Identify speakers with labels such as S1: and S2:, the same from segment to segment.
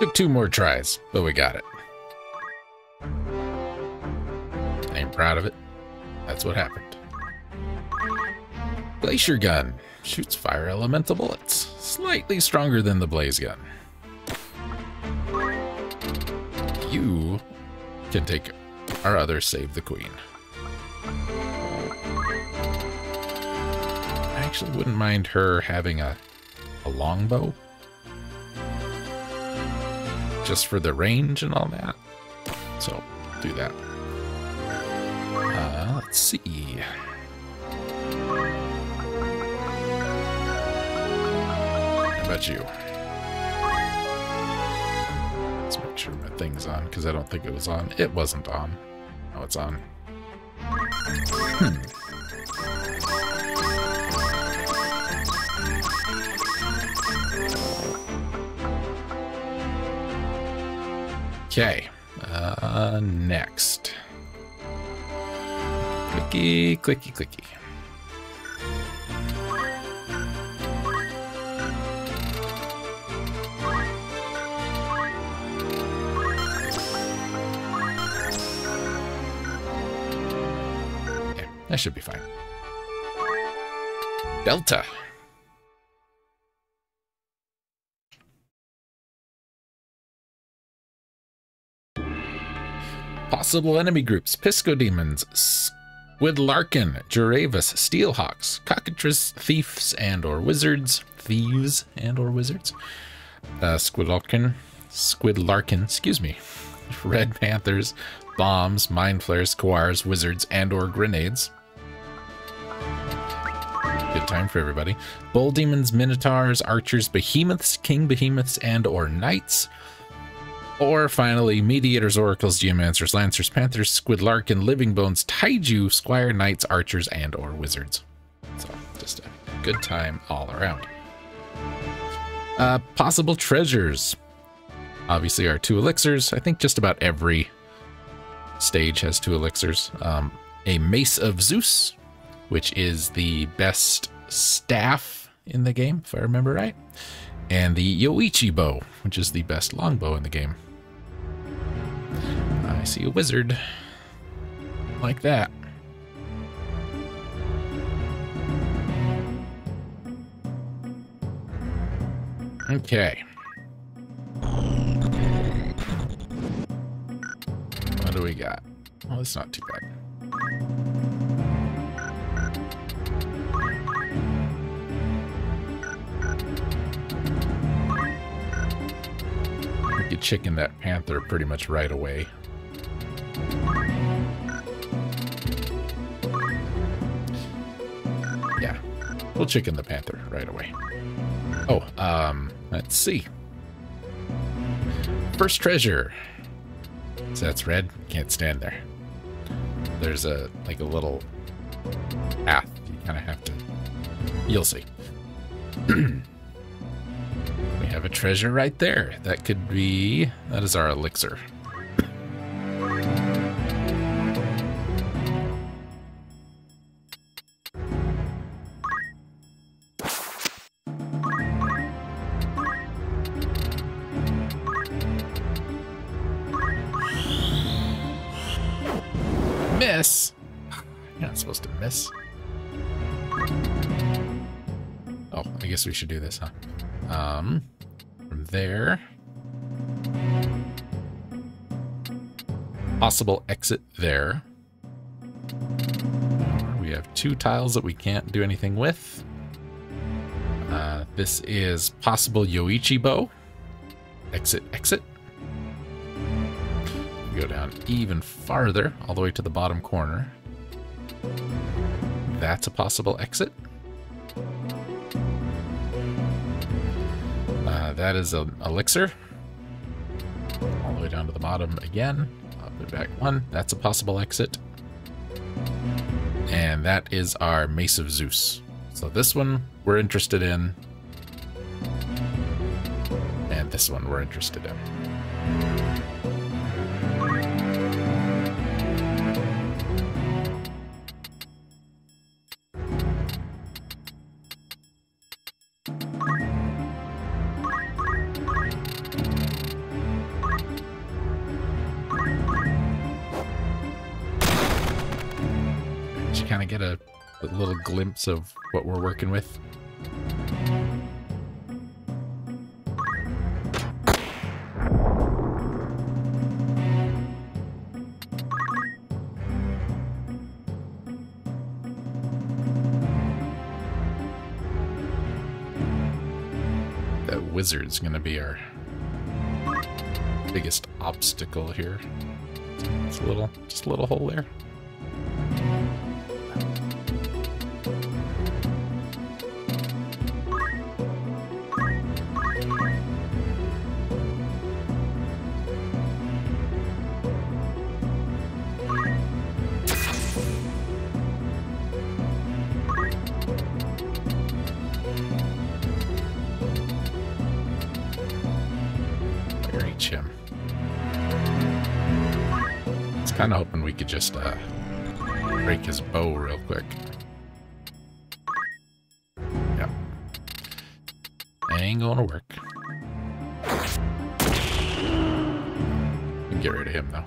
S1: Took two more tries, but we got it. I am proud of it. That's what happened. Glacier gun. Shoots fire elemental bullets. Slightly stronger than the blaze gun. You can take our other save the queen. I actually wouldn't mind her having a, a longbow. Just for the range and all that. So, do that. Uh, let's see. How about you? Let's make sure my thing's on, because I don't think it was on. It wasn't on. Oh, it's on. Hmm. Okay. Uh, next. Clicky, clicky, clicky. Yeah, that should be fine. Delta. Possible enemy groups Pisco Demons, Squidlarkin, Juravis, Steelhawks, Cockatrice, Thieves and or Wizards, Thieves and or Wizards, uh, Squidlarkin, Squidlarkin, excuse me, Red Panthers, Bombs, Mind Flares, Cuars, Wizards and or Grenades. Good time for everybody. Bull Demons, Minotaurs, Archers, Behemoths, King Behemoths and or Knights, or finally, Mediators, Oracles, Geomancers, Lancers, Panthers, Squidlarkin, Living Bones, Taiju, Squire, Knights, Archers, and or Wizards. So, just a good time all around. Uh, possible treasures. Obviously, our two elixirs. I think just about every stage has two elixirs. Um, a Mace of Zeus, which is the best staff in the game, if I remember right. And the Yoichi bow, which is the best longbow in the game. See a wizard. Like that. Okay. What do we got? Oh, well, it's not too bad. We could chicken that panther pretty much right away. Yeah, we'll chicken the panther right away. Oh, um, let's see. First treasure. So that's red. Can't stand there. There's a like a little path. You kind of have to. You'll see. we have a treasure right there. That could be. That is our elixir. Miss. You're not supposed to miss. Oh, I guess we should do this, huh? Um, from there. Possible exit there. We have two tiles that we can't do anything with. Uh, this is possible Yoichi bow. Exit, exit. Go down even farther, all the way to the bottom corner. That's a possible exit. Uh, that is an elixir. All the way down to the bottom again. Up and back one. That's a possible exit. And that is our Mace of Zeus. So this one we're interested in. And this one we're interested in. Glimpse of what we're working with. That wizard's gonna be our biggest obstacle here. It's a little, just a little hole there. Just uh, break his bow real quick. Yep. Ain't gonna work. Get rid of him, though.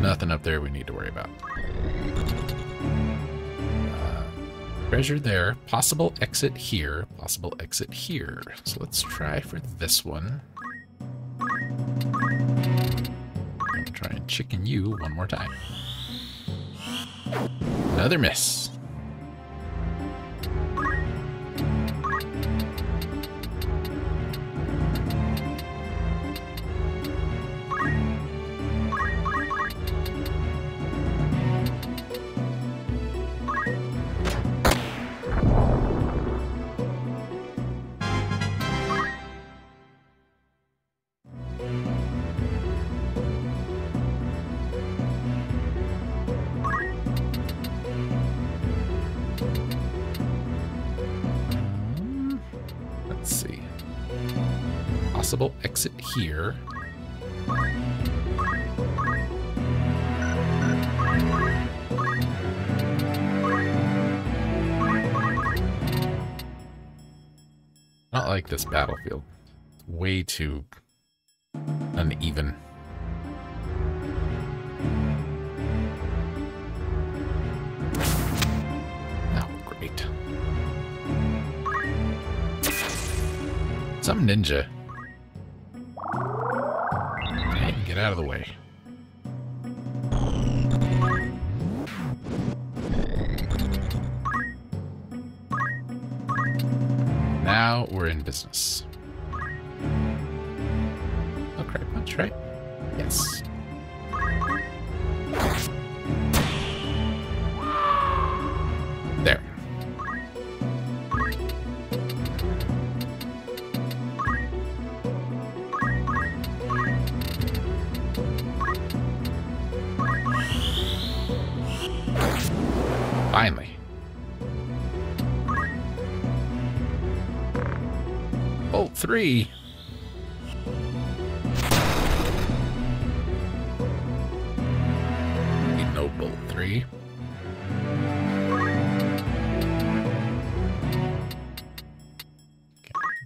S1: Nothing up there we need to worry about. Uh, treasure there. Possible exit here. Possible exit here. So let's try for this one. And chicken you one more time. Another miss. Possible exit here. Not like this battlefield. It's way too uneven. Oh, great. Some ninja. Out of the way. Now we're in business. Oh, crap punch, right? Yes. Three. Need no bolt three.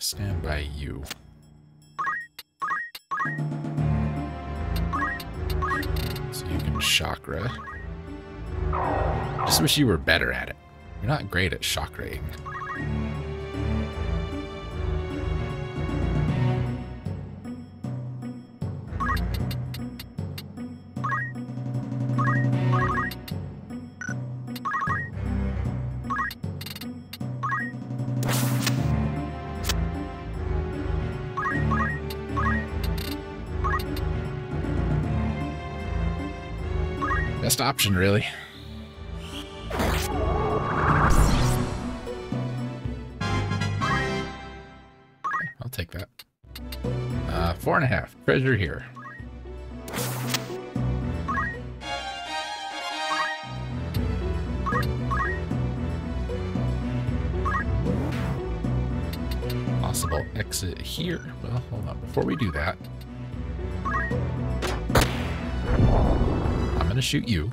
S1: Stand by you. So you can chakra. Just wish you were better at it. You're not great at chakraing. Best option, really. I'll take that. Uh, four and a half. Treasure here. Possible exit here. Well, hold on. Before we do that, gonna shoot you,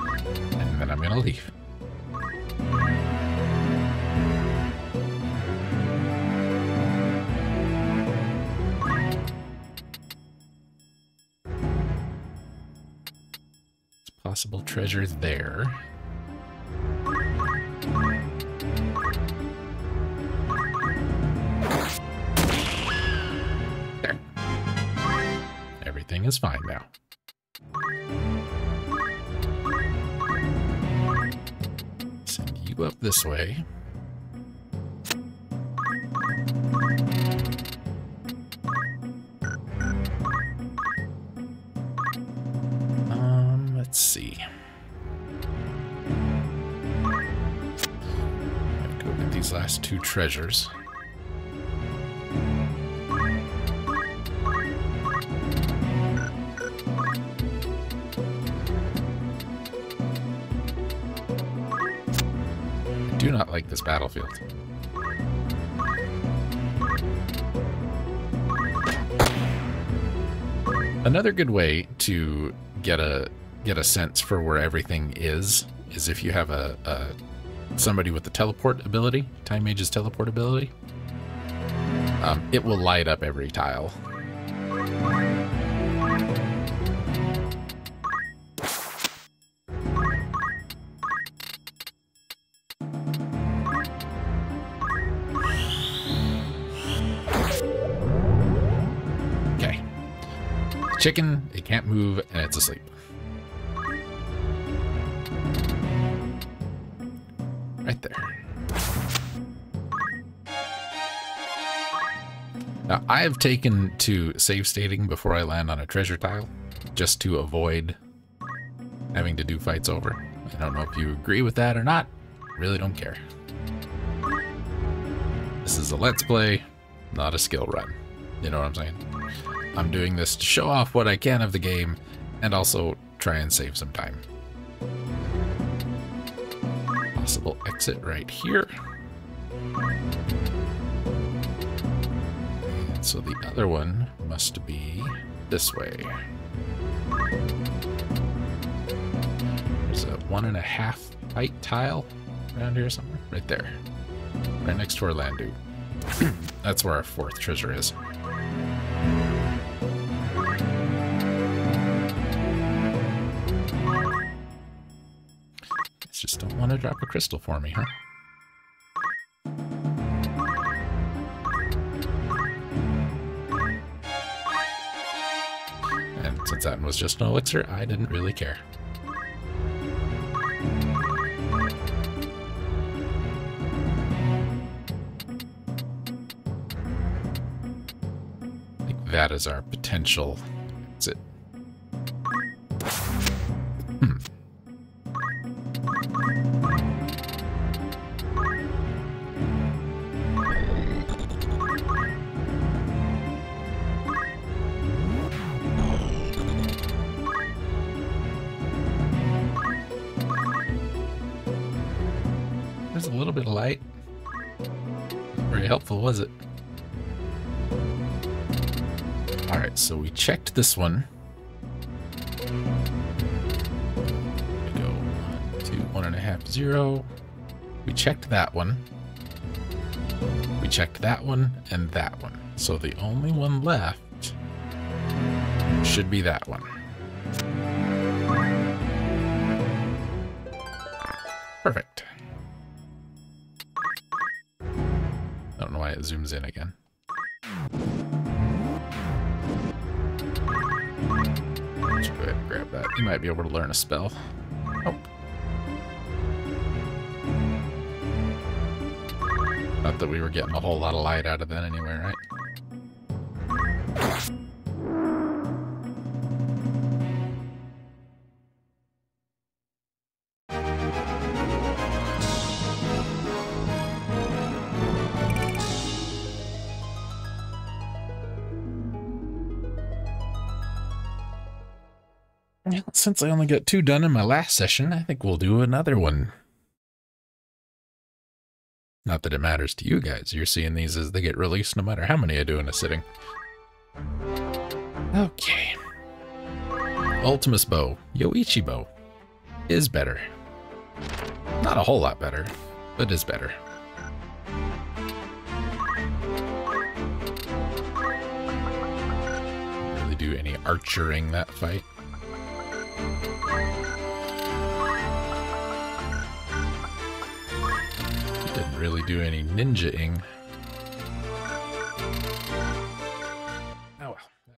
S1: and then I'm gonna leave. It's possible treasure there. There. Everything is fine now. You up this way. Um, let's see. Go get these last two treasures. Battlefield. Another good way to get a get a sense for where everything is is if you have a, a somebody with the teleport ability, Time Mage's teleport ability. Um, it will light up every tile. Chicken, it can't move, and it's asleep. Right there. Now, I have taken to save stating before I land on a treasure tile, just to avoid having to do fights over. I don't know if you agree with that or not. Really don't care. This is a let's play, not a skill run. You know what I'm saying? I'm doing this to show off what I can of the game and also try and save some time. Possible exit right here. And so the other one must be this way. There's a one and a half height tile around here somewhere. Right there. Right next to our Landu. That's where our fourth treasure is. Just don't want to drop a crystal for me, huh? And since that was just an elixir, I didn't really care. That is our potential exit. Hmm. There's a little bit of light. Very helpful, was it? So we checked this one. We go one, two, one and a half, zero. We checked that one. We checked that one and that one. So the only one left should be that one. Perfect. I don't know why it zooms in again. That. You might be able to learn a spell. Nope. Not that we were getting a whole lot of light out of that anyway, right? Yeah, since I only got two done in my last session, I think we'll do another one. Not that it matters to you guys. You're seeing these as they get released no matter how many I do in a sitting. Okay. Ultimus Bow, Yoichi Bow, is better. Not a whole lot better, but is better. Really do any archering that fight. Didn't really do any ninja-ing.